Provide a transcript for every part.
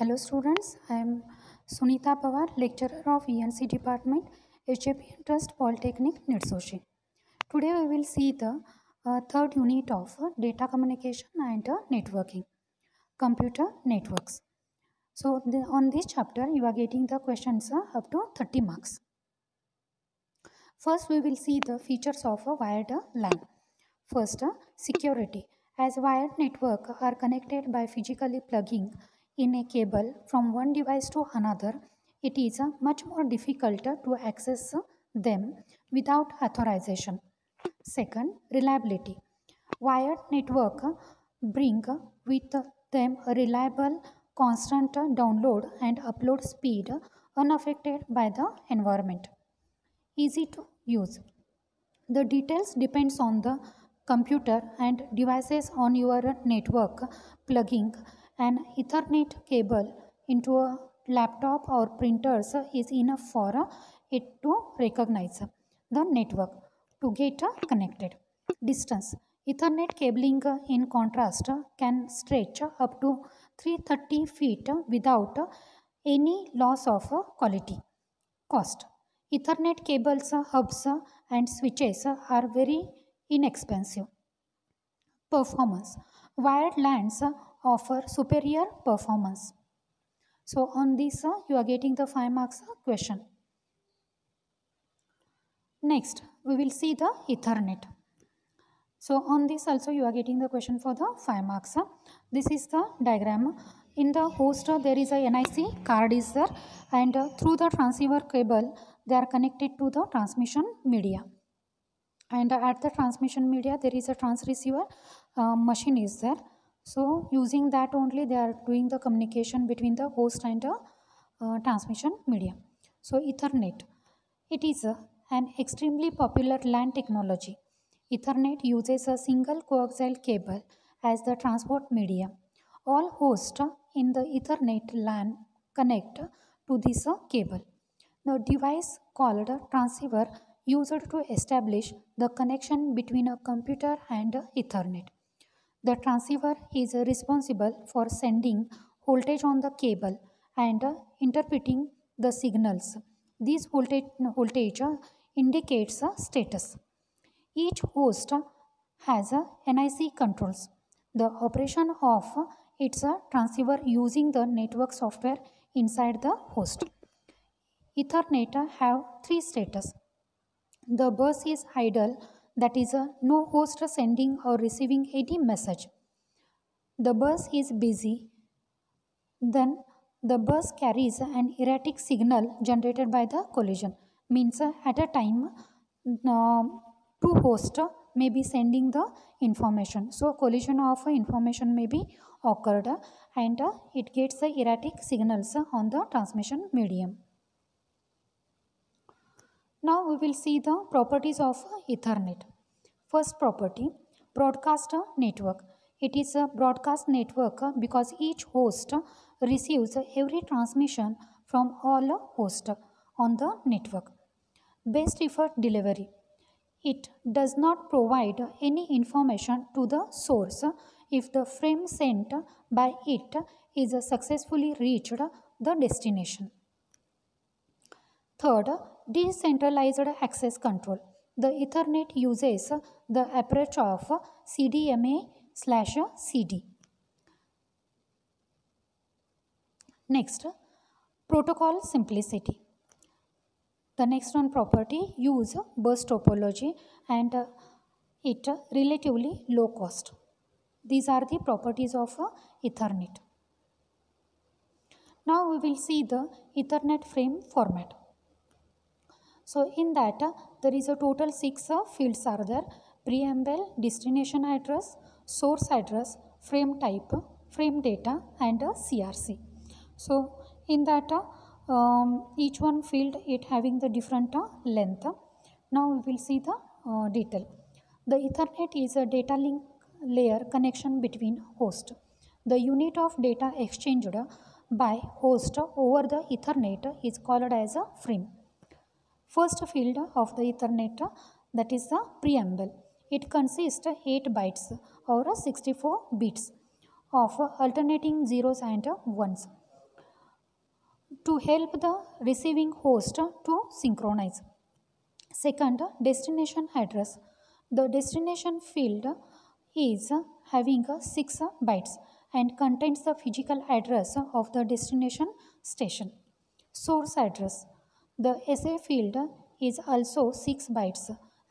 Hello students, I am Sunita Pawar, lecturer of ENC department, HAP Trust Polytechnic, Nirsoshi. Today we will see the uh, third unit of uh, data communication and uh, networking, computer networks. So the, on this chapter you are getting the questions uh, up to 30 marks. First we will see the features of a wired LAN. First, uh, security. As wired network are connected by physically plugging in a cable from one device to another, it is uh, much more difficult uh, to access uh, them without authorization. Second, reliability. Wired network bring with them a reliable, constant download and upload speed unaffected by the environment. Easy to use. The details depends on the computer and devices on your network plugging an ethernet cable into a laptop or printers is enough for it to recognize the network to get connected. Distance. Ethernet cabling in contrast can stretch up to 330 feet without any loss of quality. Cost. Ethernet cables hubs and switches are very inexpensive. Performance. Wired LANs offer superior performance. So, on this, uh, you are getting the 5 marks uh, question. Next, we will see the Ethernet. So, on this also, you are getting the question for the 5 marks. uh. This is the diagram. In the host, uh, there is a NIC card is there, and uh, through the transceiver cable, they are connected to the transmission media and at the transmission media there is a transceiver uh, machine is there so using that only they are doing the communication between the host and the uh, transmission medium. So ethernet. It is uh, an extremely popular lan technology. Ethernet uses a single coaxial cable as the transport medium. All hosts in the ethernet lan connect to this uh, cable. The device called a transceiver used to establish the connection between a computer and Ethernet. The transceiver is responsible for sending voltage on the cable and interpreting the signals. This voltage, voltage indicates a status. Each host has NIC controls the operation of its transceiver using the network software inside the host. Ethernet have three status the bus is idle, that is, a no host sending or receiving any message. The bus is busy, then the bus carries an erratic signal generated by the collision. Means uh, at a time, uh, two hosts may be sending the information. So collision of information may be occurred and uh, it gets erratic signals on the transmission medium. Now we will see the properties of Ethernet. First property, broadcast network. It is a broadcast network because each host receives every transmission from all hosts on the network. Best effort delivery. It does not provide any information to the source if the frame sent by it is successfully reached the destination. Third, decentralized access control. The Ethernet uses the approach of CSMA slash CD. Next, protocol simplicity. The next one property use bus topology and it relatively low cost. These are the properties of Ethernet. Now we will see the Ethernet frame format. So in that uh, there is a total six uh, fields are there preamble, destination address, source address, frame type, frame data and uh, CRC. So in that um, each one field it having the different length. Now we will see the detail. The Ethernet is a data link layer connection between host. The unit of data exchanged by host over the Ethernet is called as a frame. First field of the Ethernet that is the preamble. It consists 8 bytes or 64 bits of alternating zeros and ones. to help the receiving host to synchronize. Second, destination address. The destination field is having 6 bytes and contains the physical address of the destination station. Source address. The SA field is also 6 bytes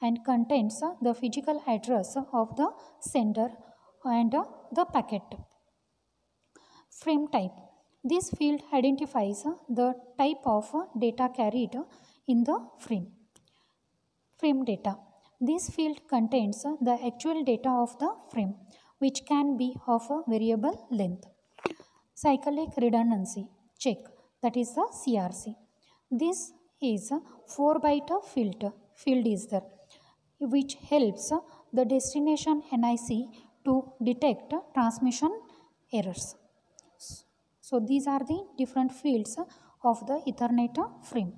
and contains the physical address of the sender and the packet. Frame type. This field identifies the type of data carried in the frame. Frame data. This field contains the actual data of the frame which can be of a variable length. Cyclic redundancy check that is the CRC. This is a 4 byte field, field is there which helps the destination NIC to detect transmission errors. So these are the different fields of the Ethernet frame.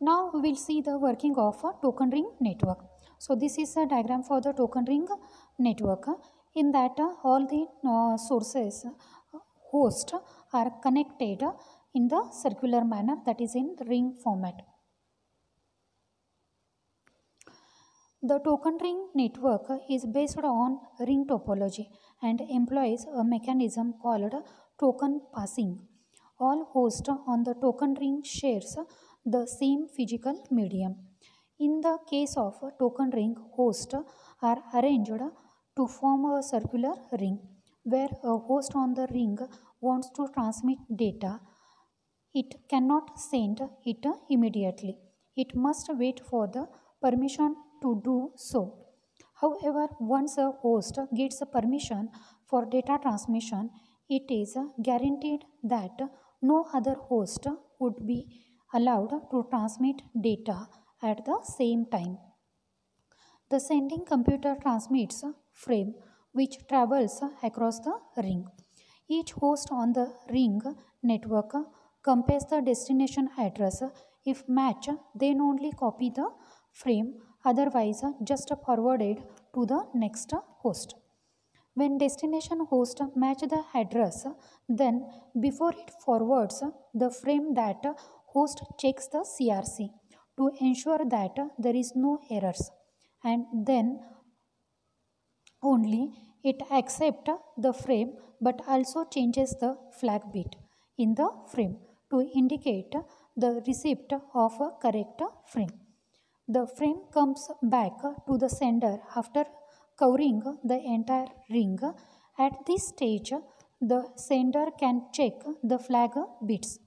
Now we will see the working of a token ring network. So this is a diagram for the token ring network. In that all the uh, sources host are connected in the circular manner that is in ring format. The token ring network is based on ring topology and employs a mechanism called token passing. All hosts on the token ring shares the same physical medium. In the case of token ring, hosts are arranged to form a circular ring where a host on the ring wants to transmit data. It cannot send it immediately. It must wait for the permission to do so. However, once a host gets a permission for data transmission, it is guaranteed that no other host would be allowed to transmit data at the same time. The sending computer transmits a frame which travels across the ring. Each host on the ring network compares the destination address. If match, then only copy the frame otherwise just forwarded to the next host. When destination host match the address, then before it forwards the frame that host checks the CRC to ensure that there is no errors and then only it accept the frame but also changes the flag bit in the frame to indicate the receipt of a correct frame. The frame comes back to the sender after covering the entire ring. At this stage, the sender can check the flag bits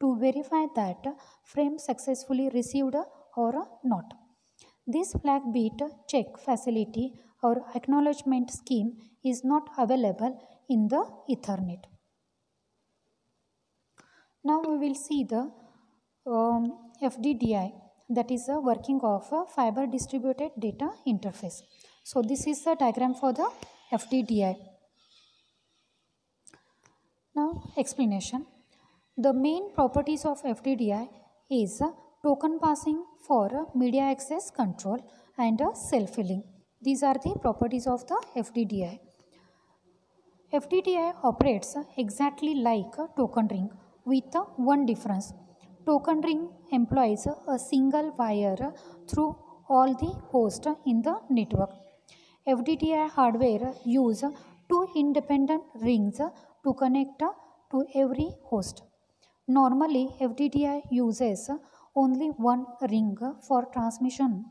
to verify that frame successfully received or not. This flag bit check facility or acknowledgement scheme is not available in the Ethernet. Now we will see the um, FDDI that is a working of a fiber distributed data interface. So this is the diagram for the FDDI. Now explanation. The main properties of FDDI is token passing for media access control and self-healing. These are the properties of the FDDI. FDDI operates exactly like a token ring with one difference Token ring employs a single wire through all the hosts in the network. FDDI hardware use two independent rings to connect to every host. Normally, FDDI uses only one ring for transmission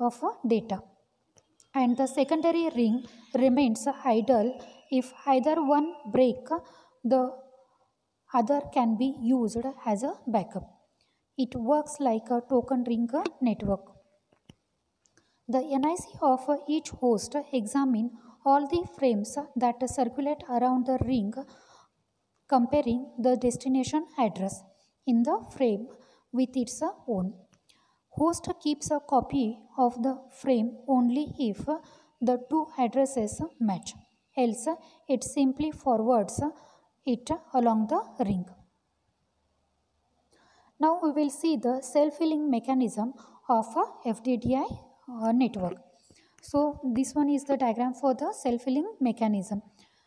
of data and the secondary ring remains idle if either one break the other can be used as a backup. It works like a token ring network. The NIC of each host examine all the frames that circulate around the ring comparing the destination address in the frame with its own. Host keeps a copy of the frame only if the two addresses match. Else, it simply forwards it along the ring. Now we will see the self-healing mechanism of a FDDI uh, network. So this one is the diagram for the self-healing mechanism.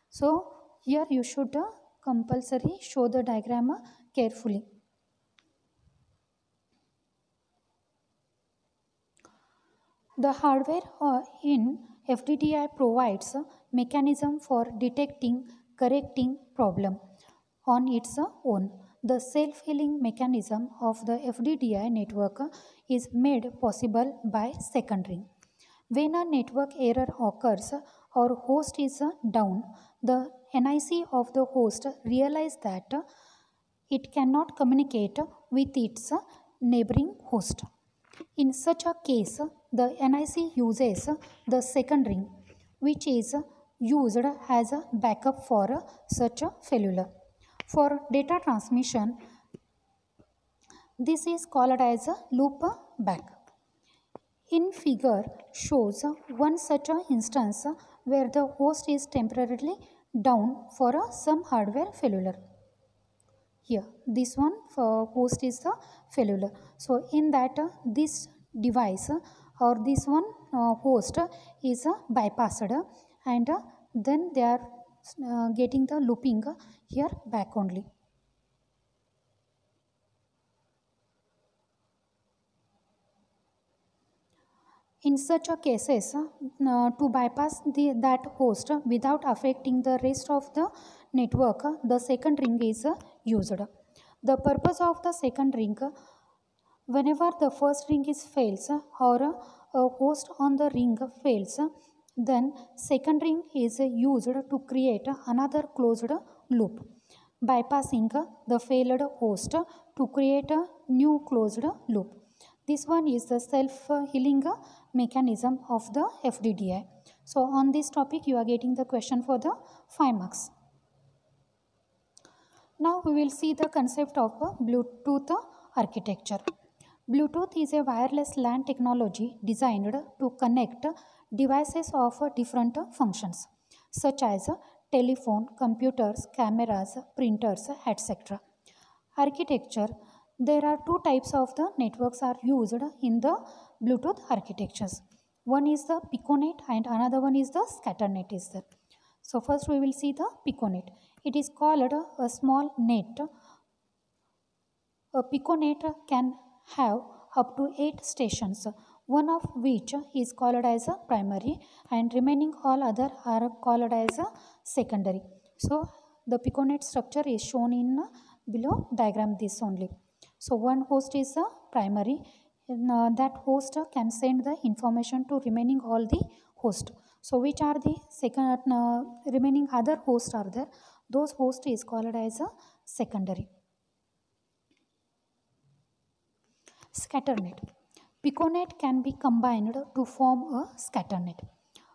So here you should uh, compulsory show the diagram carefully the hardware uh, in fddi provides a mechanism for detecting correcting problem on its own the self-healing mechanism of the fddi network is made possible by secondary when a network error occurs or host is down, the NIC of the host realizes that it cannot communicate with its neighboring host. In such a case, the NIC uses the second ring, which is used as a backup for such a failure. For data transmission, this is called as a loop back. In figure shows one such a instance where the host is temporarily down for some hardware failure. Here, this one host is the failure. So, in that this device or this one uh, host is bypassed and uh, then they are uh, getting the looping here back only. In such a cases, uh, to bypass the, that host without affecting the rest of the network, the second ring is uh, used. The purpose of the second ring, whenever the first ring is fails or a host on the ring fails, then second ring is used to create another closed loop, bypassing the failed host to create a new closed loop. This one is the self-healing mechanism of the FDDI. So on this topic you are getting the question for the 5 marks. Now we will see the concept of Bluetooth architecture. Bluetooth is a wireless LAN technology designed to connect devices offer different functions such as telephone, computers, cameras, printers, etc. Architecture there are two types of the networks are used in the Bluetooth architectures. One is the Piconet and another one is the Scatternet is there. So first we will see the Piconet. It is called a small net. A Piconet can have up to 8 stations, one of which is called as a primary and remaining all other are called as a secondary. So the Piconet structure is shown in below diagram this only. So one host is a primary. And, uh, that host can send the information to remaining all the host. So which are the second uh, remaining other host are there? Those host is called as a secondary. Scatternet. Piconet can be combined to form a scatternet.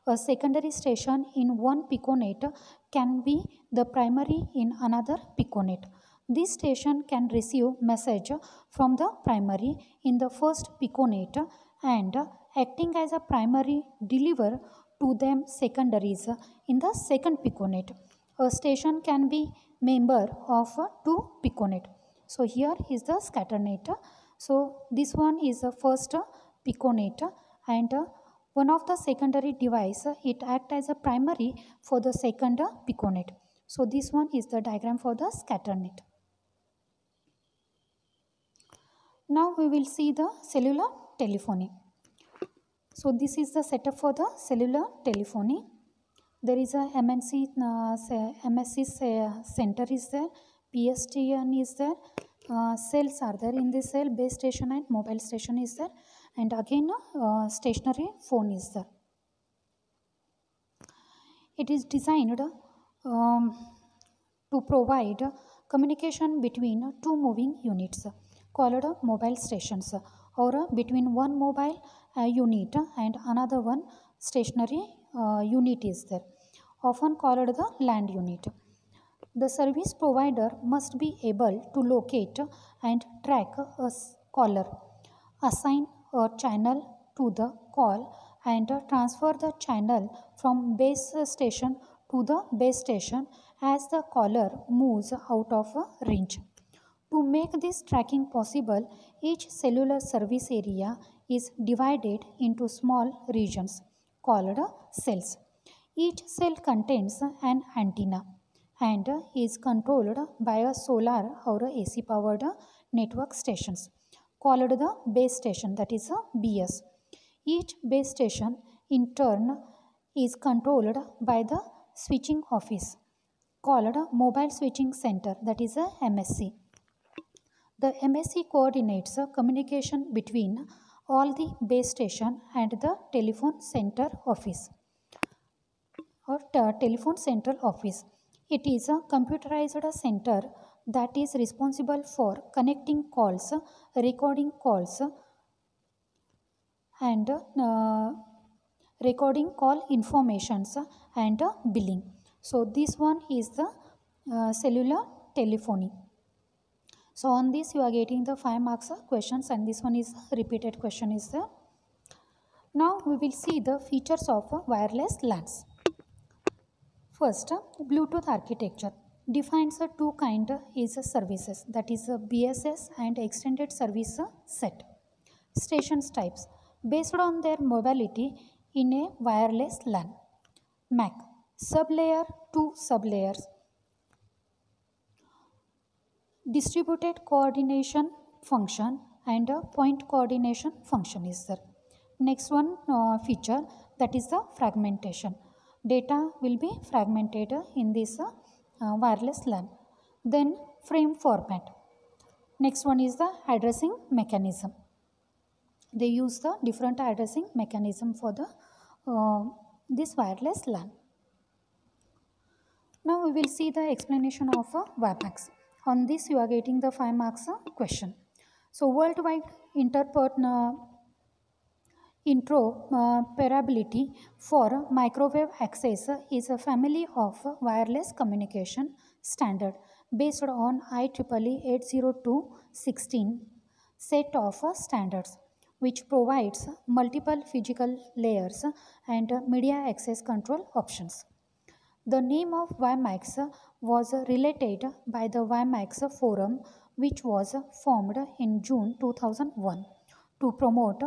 A secondary station in one piconet can be the primary in another piconet. This station can receive message from the primary in the first piconet and acting as a primary deliver to them secondaries in the second piconet. A station can be member of two piconet. So here is the scatternet. So this one is the first piconet and one of the secondary device it act as a primary for the second piconet. So this one is the diagram for the scatternet. Now we will see the cellular telephony. So this is the setup for the cellular telephony. There is a MNC, uh, MSC uh, center is there, PSTN is there, uh, cells are there in this cell, base station and mobile station is there. And again uh, stationary phone is there. It is designed um, to provide communication between two moving units called mobile stations or between one mobile uh, unit and another one stationary uh, unit is there. Often called the land unit the service provider must be able to locate and track a caller assign a channel to the call and transfer the channel from base station to the base station as the caller moves out of range to make this tracking possible, each cellular service area is divided into small regions called cells. Each cell contains an antenna and is controlled by a solar or AC powered network stations called the base station that is a BS. Each base station in turn is controlled by the switching office called mobile switching center that is a MSC. The MSC coordinates communication between all the base station and the telephone center office or telephone central office. It is a computerized center that is responsible for connecting calls, recording calls and uh, recording call informations and billing. So this one is the uh, cellular telephony. So on this you are getting the 5 marks questions and this one is repeated question is there. Now we will see the features of wireless LANs. First, Bluetooth architecture defines a two kind is services that is a BSS and extended service set. Stations types based on their mobility in a wireless LAN. MAC sublayer to sublayers. Distributed coordination function and a point coordination function is there. Next one uh, feature that is the fragmentation. Data will be fragmented in this uh, wireless LAN. Then frame format. Next one is the addressing mechanism. They use the different addressing mechanism for the uh, this wireless LAN. Now we will see the explanation of uh, WiMAX. On this you are getting the 5 marks uh, question. So worldwide interpret uh, interoperability uh, for microwave access is a family of wireless communication standard based on IEEE 802.16 set of standards which provides multiple physical layers and media access control options. The name of WiMAX was related by the WiMAX forum which was formed in June 2001 to promote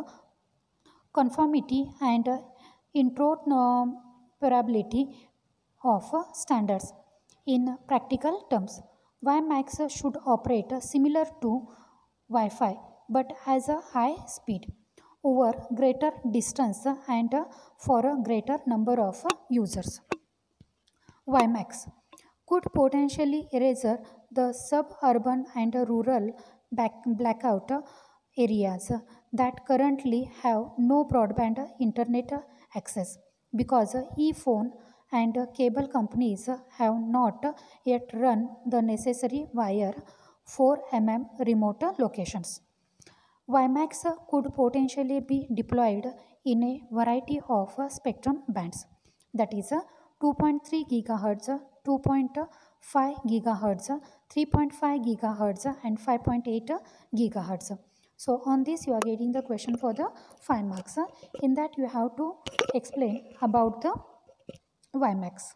conformity and interoperability of standards. In practical terms, WiMAX should operate similar to Wi-Fi but as a high speed over greater distance and for a greater number of users. WiMAX could potentially erase the suburban and rural blackout areas that currently have no broadband internet access because e-phone and cable companies have not yet run the necessary wire for mm remote locations. WiMAX could potentially be deployed in a variety of spectrum bands that is 2.3 GHz, 2.5 GHz, 3.5 GHz and 5.8 GHz. So on this you are getting the question for the 5 marks. In that you have to explain about the WiMAX.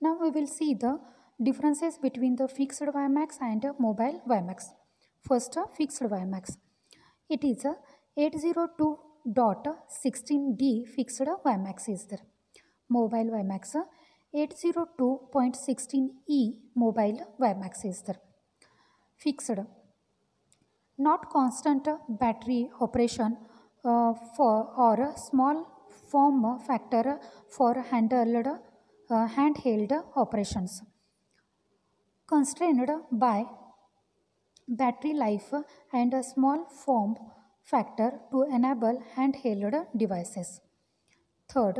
Now we will see the differences between the fixed WiMAX and mobile WiMAX. First fixed WiMAX. It is a 802.16d fixed WiMAX is there. Mobile WiMAX 802.16e mobile WiMAX is there. Fixed not constant battery operation uh, for or a small form factor for handled uh, handheld operations. Constrained by battery life and a small form factor to enable handheld devices. Third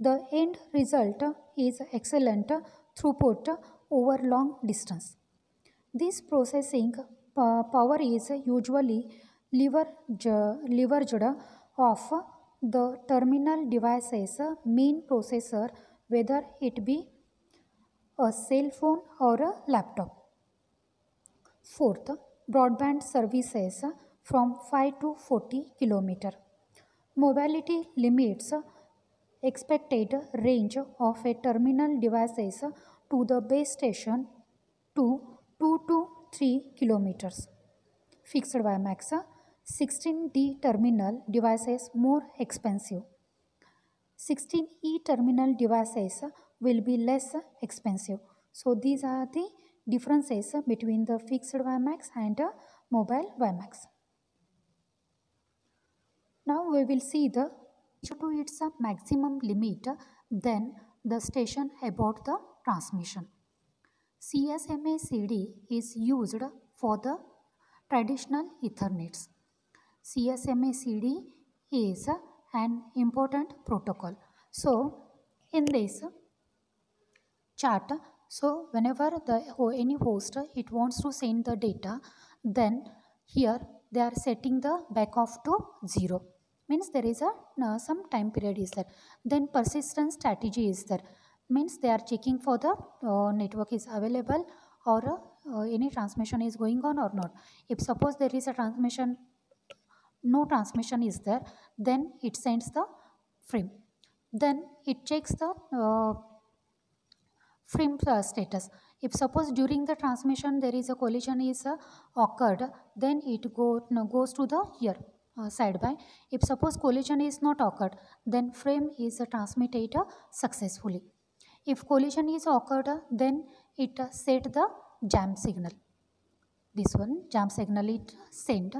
the end result is excellent throughput over long distance. This processing power is usually leveraged off the terminal device's main processor whether it be a cell phone or a laptop. Fourth, broadband services from 5 to 40 km. Mobility limits expected range of a terminal devices to the base station to 2 to 3 kilometers. Fixed by Maxa, 16D terminal devices more expensive. 16E terminal devices will be less expensive. So these are the differences between the fixed WiMAX and the mobile WiMAX. Now we will see the to its maximum limit then the station about the transmission. CSMA CD is used for the traditional Ethernets. CSMA CD is an important protocol. So in this chart, so whenever the any host it wants to send the data, then here they are setting the backoff to 0 means there is a uh, some time period is there then persistence strategy is there means they are checking for the uh, network is available or uh, any transmission is going on or not. If suppose there is a transmission no transmission is there then it sends the frame. Then it checks the uh, frame uh, status. If suppose during the transmission there is a collision is uh, occurred then it go, no, goes to the here uh, side by. If suppose collision is not occurred then frame is uh, transmitted successfully if collision is occurred then it uh, set the jam signal. This one jam signal it sent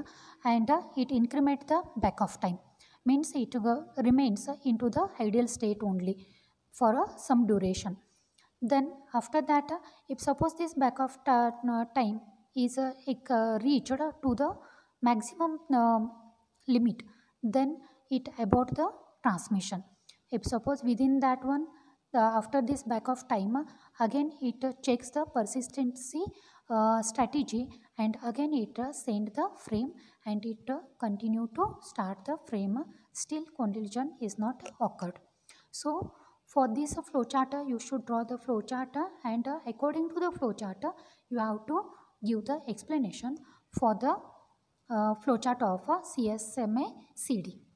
and uh, it increment the backoff time. Means it uh, remains into the ideal state only for uh, some duration. Then after that if suppose this backoff time is reached to the maximum um, limit then it about the transmission. If suppose within that one after this backoff time again it checks the persistency uh, strategy and again it uh, send the frame and it uh, continue to start the frame still collision is not occurred so for this flowchart you should draw the flowchart and uh, according to the flowchart you have to give the explanation for the uh, flowchart of CSMA CD.